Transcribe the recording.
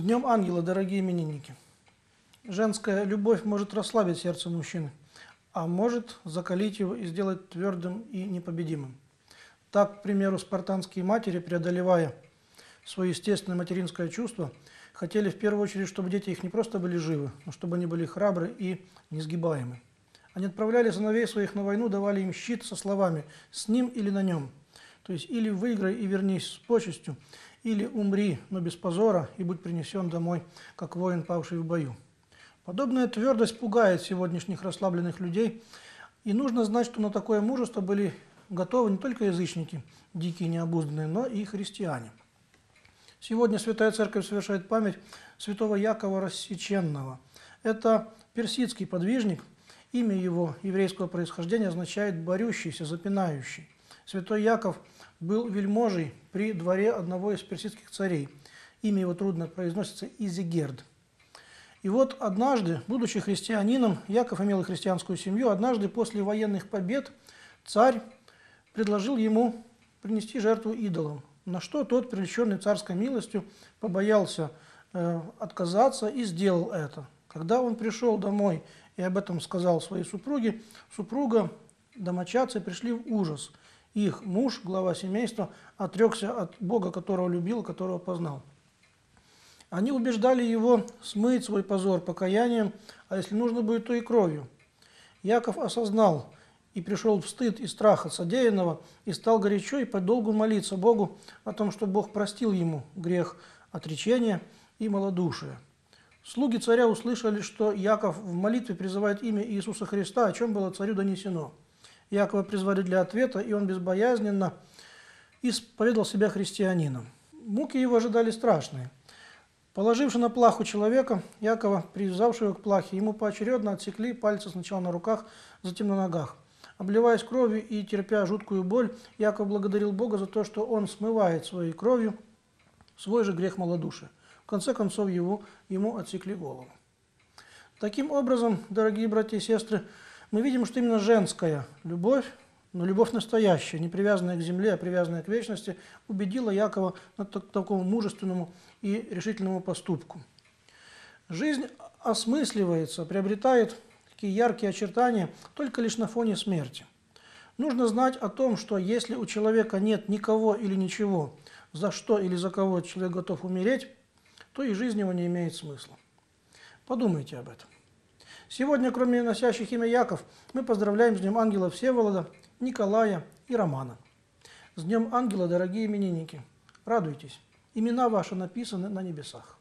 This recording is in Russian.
Днем Ангела, дорогие именинники! Женская любовь может расслабить сердце мужчины, а может закалить его и сделать твердым и непобедимым. Так, к примеру, спартанские матери, преодолевая свое естественное материнское чувство, хотели в первую очередь, чтобы дети их не просто были живы, но чтобы они были храбры и несгибаемы. Они отправляли сыновей своих на войну, давали им щит со словами «с ним или на нем». То есть или выиграй и вернись с почестью, или умри, но без позора, и будь принесен домой, как воин, павший в бою. Подобная твердость пугает сегодняшних расслабленных людей, и нужно знать, что на такое мужество были готовы не только язычники, дикие необузданные, но и христиане. Сегодня Святая Церковь совершает память святого Якова Рассеченного. Это персидский подвижник, имя его еврейского происхождения означает «борющийся», «запинающий». Святой Яков был вельможей при дворе одного из персидских царей. Имя его трудно произносится Изигерд. И вот однажды, будучи христианином, Яков имел и христианскую семью, однажды после военных побед царь предложил ему принести жертву идолам, на что тот, привлеченный царской милостью, побоялся э, отказаться и сделал это. Когда он пришел домой и об этом сказал своей супруге, супруга, домочадцы пришли в ужас – их муж, глава семейства, отрекся от Бога, которого любил, которого познал. Они убеждали его смыть свой позор покаянием, а если нужно будет, то и кровью. Яков осознал и пришел в стыд и страх от содеянного, и стал горячо и подолгу молиться Богу о том, что Бог простил ему грех отречения и малодушия. Слуги царя услышали, что Яков в молитве призывает имя Иисуса Христа, о чем было царю донесено – Якова призвали для ответа, и он безбоязненно исповедал себя христианином. Муки его ожидали страшные. Положивши на плаху человека, Якова, привязавшего к плахе, ему поочередно отсекли пальцы сначала на руках, затем на ногах. Обливаясь кровью и терпя жуткую боль, Яков благодарил Бога за то, что он смывает своей кровью свой же грех малодушия. В конце концов, его, ему отсекли голову. Таким образом, дорогие братья и сестры, мы видим, что именно женская любовь, но любовь настоящая, не привязанная к земле, а привязанная к вечности, убедила Якова на такому мужественному и решительному поступку. Жизнь осмысливается, приобретает такие яркие очертания только лишь на фоне смерти. Нужно знать о том, что если у человека нет никого или ничего, за что или за кого человек готов умереть, то и жизнь его не имеет смысла. Подумайте об этом. Сегодня, кроме носящих имя Яков, мы поздравляем с Днем Ангела Всеволода, Николая и Романа. С Днем Ангела, дорогие именинники! Радуйтесь! Имена ваши написаны на небесах.